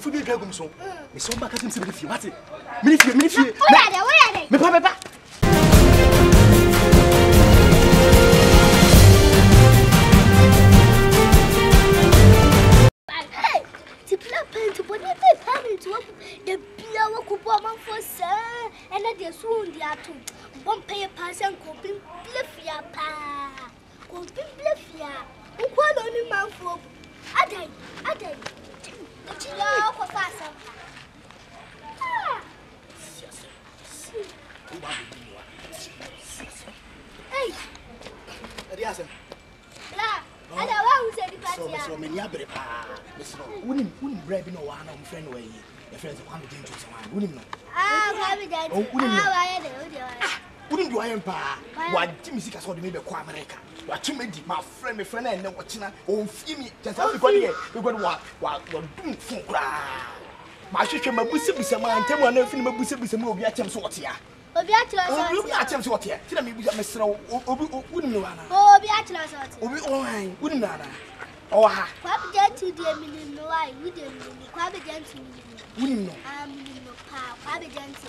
ɔfiri bi adwa agum so mesɛ woma ka sɛm sɛ mene fie wate mene fie mene fie mepa mepa bia wakɔbɔ amanfoɔ saa ɛnɛ deɛ so wo de ato bɔmpɛ yɛ paa sɛ nkɔbemblɛ fia paa kɔbemblɛ fia nkoa na ɔne manfoɔ adan adan Deci la o cocoasă. Riasă. La, ada wa unse di patia. So, so me ni abre unim unim bre no wa na friend we yi. Your friends kwame jinjo so Unim no. Ah, kwame jinjo. Ah, wa ye de, ayɛ paa wagye me sika sɛ ɔde me bɛkɔ amerika wakye me di mafrɛ me frɛ no ɛnɛ wɔkyena ɔmfie me kyɛ saa fikɔ deɛ bɛkɔde wɔdom fo koraa mahwehwɛ mabusabusam a ntam ana afini mabusabusam obi akyɛm sɛ wɔtea obi akyerɛ sɛ obi akyerɛ sɛ wɔtea ti na mebusa mesrɛ wo obi wonim no ana obi akyerɛ sɛ wɔtea obi ɔhan wonim no ana ɔwɔ ha kwabe gya ntu deɛ menim no ai wodɛ menim kwabe gya ntu menim no wonim no menim no paa kwabe gya ntu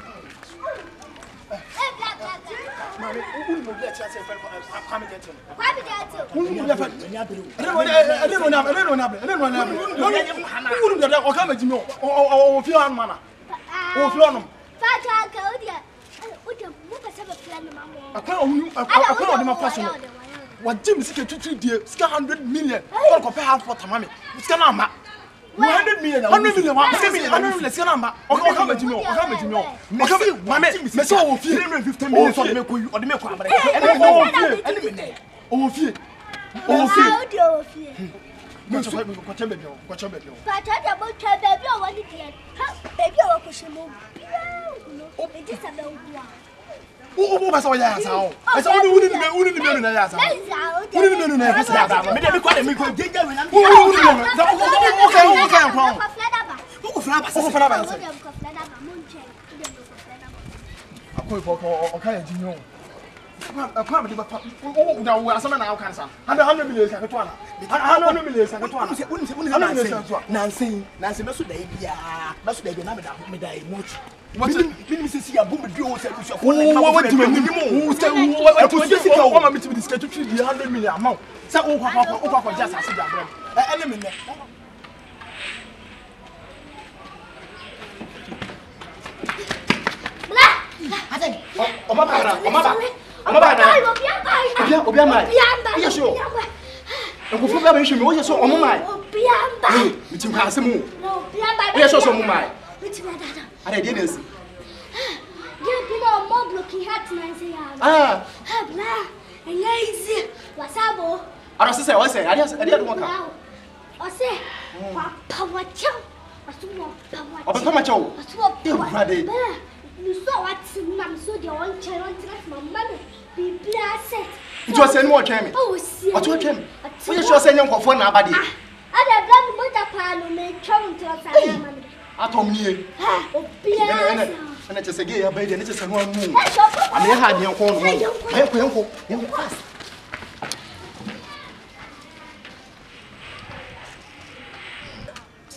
maame wuli mu bi a ti ase fɛn kwami jɛ tɛmɛ. kwami jɛ tɛmɛ. wuli mu bi a fɛn. ɛdɛ nɔ n'abɛ ɛdɛ nɔ n'abɛ ɛdɛ nɔ n'abɛ wuli mu bi a fɛn o kan bɛ jimi o o o fi wa numa na o fi wa numa. fa jɔ a kɛ o de o de mu ka sɛbɛn fila ɲuman bɔ. a kan o ɲu a kan o de ma fa sɔrɔ wa ji mi se ka tutu die se ka hundred million kɔrɔ kɔfɛ half for tamami se ka n'a ma one hundred million one hundred million wa one hundred million one hundred million sikana mba ọkà ọkà méjì mi ọ ọkà méjì mi ọ ọkà méjì mami mẹsẹ ọwọ fie three hundred and fifty million ọsọ ọdún mẹkọ ọdún mẹkọ abẹrẹ ẹni mi ọwọ fie ẹni mi nẹ ọwọ fie ọwọ fie. Kọ̀tọ̀ bẹ̀bí ọ̀ kọ̀tọ̀ bẹ̀bí ọ̀. Bàtà dẹ̀ mo tẹ bẹ̀bí ọ̀wọ́ nídìí ẹ̀ bẹ̀bí ọ̀wọ́ kò ṣe mo bí ẹ̀ òkú lọ èdè sàbẹ̀ òkú wa wo wo basa wanya asa wo asa wo wuni ni wuni ni menu na ya asa wuni ni menu na ya pesa asa me de me kwa de me kwa de de we na wo wuni ni menu za wo wo ka wo ka kwa wo wo ko fla basa wo ko fla basa akoi poko o ka ya jinyo ɛkwan mi de bɛ fa wo da wo asɛmɛ na awo kan sa hundred hundred million san ketewa na hundred million san ketewa na hundred million san ketewa nansen nansen bɛ so da yi biaa bɛ so da yi biaa n'a bɛ da mi da yi mɔti minnu sɛ si abu mi di o sɛ kusi ɛfɔ la ɛfɔ bɛ tɛmɛ nimu o sɛ o ɛkusi sika o ɔma mi ti mi di sika tutu di hundred million amaw sɛ o kɔ akɔ o kɔ akɔ di asase di abirɛ ɛ ɛne mi nɛ. Bila! Bila! Ase! Ɔma ba ara, ɔma ba na amabaana obiamba obiamba oye so nkufo bi abɛn o oye so ɔmo maa oye nti nkwa ase mu oye so so ɔmo maa ada ɛdi ɛdi ɛsi. Gẹ́gẹ́ bí náà mọ́ blocking heart náà ṣe yára. Ẹ̀bùnà ẹ̀yẹ́ ìzí wàsáàbò. Àrọ̀ sísẹ̀ ọ̀sẹ̀ adé àdúgbò kan. Ọ̀sẹ̀ wà pàwọ̀kyẹ́w. Ọ̀sẹ̀ wà pàwọ̀kyẹ́w. Ọ̀bẹ̀ pàwọ̀kyẹ́w. Ọ̀sẹ̀ wà pàwọ̀kyẹ́w. Bẹ́ẹ̀ nìṣó wa ti mú àmì sódì ọ̀wọ́n kyẹ́ ọ̀n tẹ́lẹ̀ fún ọ̀mọ́ mi nti ɔsɛ ɛnum ɔtwɛn mi ɔtɔ ɔtwɛn mi wọ́n yẹ sọ sẹ́yìn nkọ̀fọ́ náà abadé. ọ̀dà bíláàmù mọ́tà paanu mi twẹ́mu tí ọ̀sán náà mọ̀ mi. atọ́ mi yé. obiara sọ. ẹnna kyesẹ gé yaba yi dẹ ẹnna kyesẹ nua mu. àmì ẹ̀ ha ni ẹ̀kọ́ nù. ẹ̀ nkọ ẹ̀ nkọ ẹ̀ nkọ fast.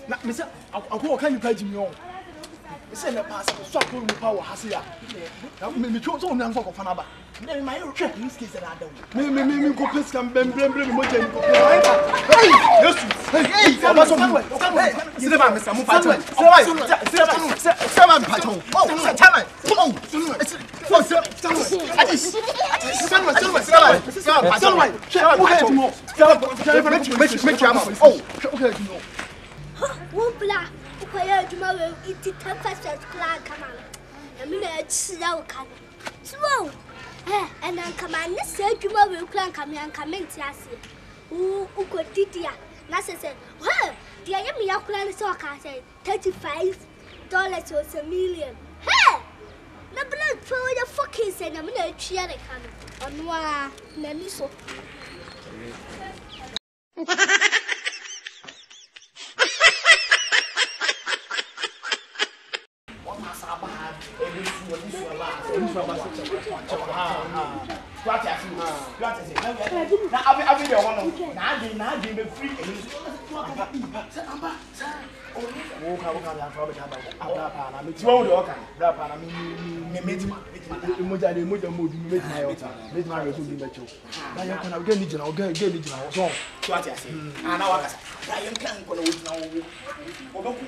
na mesa akọ ọka nipa jimi ọ sɛ ne paase ko so akoro nipa wɔ ha se ya mi mi twɛn sɛ wɔn nyanfɔ kɔfa n'aba. ndé mi maa yɛ twɛ mi sikɛ sɛnɛ adamu. mi mi mi mi ko pe sika mbɛnbɛnbɛn mi mo jɛ mi ko pe. ɛyi yesu ɛyi ɔba sɔn mu sinima mi sɛ mu fa tɔn sinima mi fa tɔn ɔ caman ɔ fɔ sɛ ati sinima sinima sinima sinima sinima sinima mu kɛ ti mɔ sinima sinima mɛ ti mɛ ti a ma ɔ mɛ ti mɔ. wọ́n bila kɔyɛ adwuma wɔ nti ten koraa nkama no ɛmi na akyira wo ka no tiwo ɛna nkama ne saa adwuma wɔ kura nkama nkama nti aseɛ wokɔ a na sɛ sɛ deɛ ɛyɛ meya kora ne sɛ ɔkaa sɛ thirty five dollars or sɛ million na bena twa woyɛ fokin sɛ na mena atua ne ka no ɔno n'ani so Plati ase mu. Plati ase. Na abe abe de ɔwɔ no. Na adi na adi bɛ firi ɛyin so. Sɛ aba sɛ ɔni. Wo ka wo ka bi akɔrɔ bɛ ka ba yi. Abira mi ti. Tiwawu de ɔka. Abira paa mi mi mi ti ma. Emoja de emoja mo di mi yɛ ɔta. Mi yɛ ɔtun bi bɛ tiw. Na yɛn kɔnɔ ɔgɛ ni gyina ɔgɛ ɔgɛ ni gyina ɔsɔn. Plati ase. Ana wa kasa. Na yɛn kan kɔnɔ o gyina ɔwɔ. Ɔbɛ ku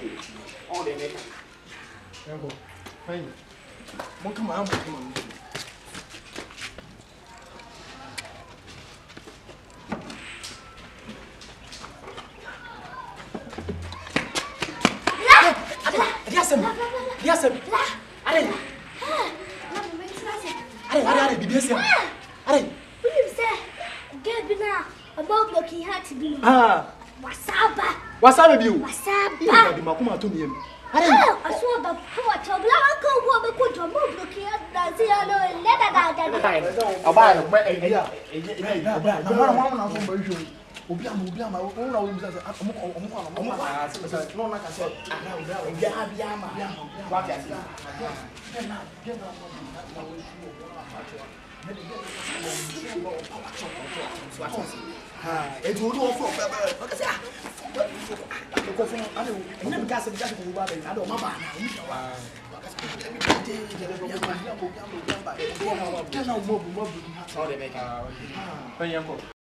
ɔn de mi kan. Fɛn yi. Mo kama an bɔ kama mi. ya sami are are are are bibi ese are bibi se ge bi na about the key heart bi ah wasaba wasaba bi o wasaba ya bi makuma to mi em are aso ba ko wa to bla wa ko wo be ko to mo bro ki da si ya lo le da da da oba e ya e ya oba na mo na so ba ju obi ama obi ama wọn na wọn bi sase ọmọ kọ ọmọ kọ ọmọ kọ ara sẹ sẹ n'o na kasẹ ana obi ama obi ama obi ama wa ti ase. Ètò olú wọn fún ọ̀pẹ bẹ́ẹ̀ ọ̀kẹ́ sẹ́ àkókò fún alẹ́ o ẹ̀yin náà mi ká sẹ́bi jáde kò wọ́n bá bẹ̀rẹ̀ adé ọ̀ma bá àná ọ̀hún ṣe wá. Kẹ́nà ọmọ òbí mọ́ bí. Ọ̀rẹ́ bẹ́ẹ̀ ká. Fẹ́yìn ẹ̀kọ́.